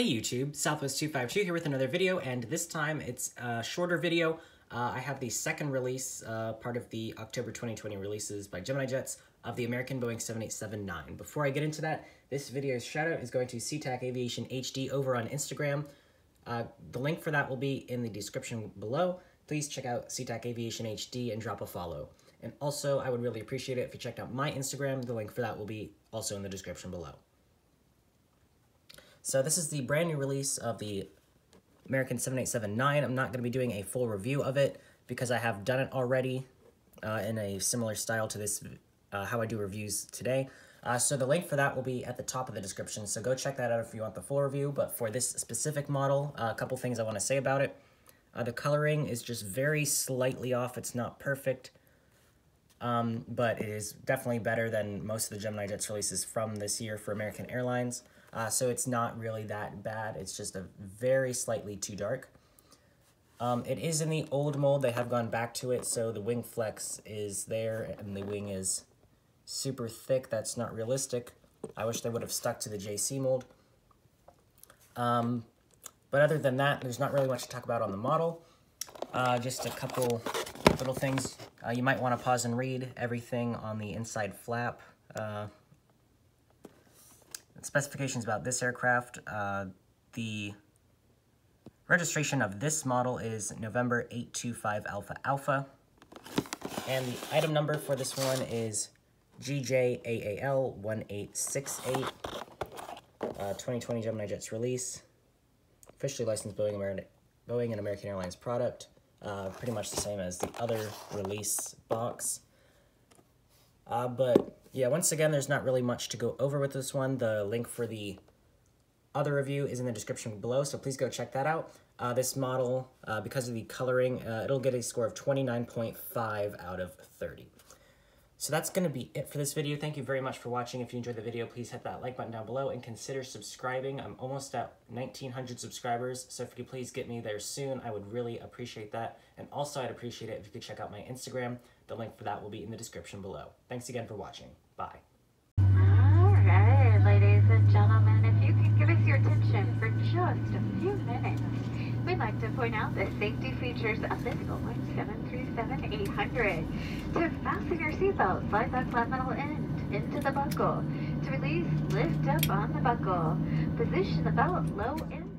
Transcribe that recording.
Hey YouTube, Southwest252 here with another video, and this time it's a shorter video. Uh, I have the second release, uh, part of the October 2020 releases by Gemini Jets of the American Boeing 7879. Before I get into that, this video's shoutout is going to SeaTac Aviation HD over on Instagram. Uh, the link for that will be in the description below. Please check out SeaTac Aviation HD and drop a follow. And also, I would really appreciate it if you checked out my Instagram. The link for that will be also in the description below. So this is the brand new release of the American 7879. I'm not going to be doing a full review of it because I have done it already uh, in a similar style to this, uh, how I do reviews today. Uh, so the link for that will be at the top of the description, so go check that out if you want the full review. But for this specific model, uh, a couple things I want to say about it. Uh, the coloring is just very slightly off. It's not perfect, um, but it is definitely better than most of the Gemini Jets releases from this year for American Airlines. Uh, so it's not really that bad. It's just a very slightly too dark. Um, it is in the old mold. They have gone back to it, so the wing flex is there, and the wing is super thick. That's not realistic. I wish they would have stuck to the JC mold. Um, but other than that, there's not really much to talk about on the model. Uh, just a couple little things. Uh, you might want to pause and read everything on the inside flap. Uh, specifications about this aircraft. Uh, the registration of this model is November 825 Alpha Alpha. And the item number for this one is GJAAL1868, uh, 2020 Gemini Jets release. Officially licensed Boeing, Ameri Boeing and American Airlines product. Uh, pretty much the same as the other release box. Uh, but yeah, once again, there's not really much to go over with this one. The link for the other review is in the description below, so please go check that out. Uh, this model, uh, because of the coloring, uh, it'll get a score of 29.5 out of 30. So that's going to be it for this video. Thank you very much for watching. If you enjoyed the video, please hit that like button down below and consider subscribing. I'm almost at 1,900 subscribers, so if you could please get me there soon, I would really appreciate that. And also, I'd appreciate it if you could check out my Instagram. The link for that will be in the description below. Thanks again for watching. Bye. All right, ladies and gentlemen, if you can give us your attention for just a few minutes, we'd like to point out the safety features of this Boeing 737-800. To fasten your seatbelt, slide that flat metal end into the buckle. To release, lift up on the buckle. Position the belt low and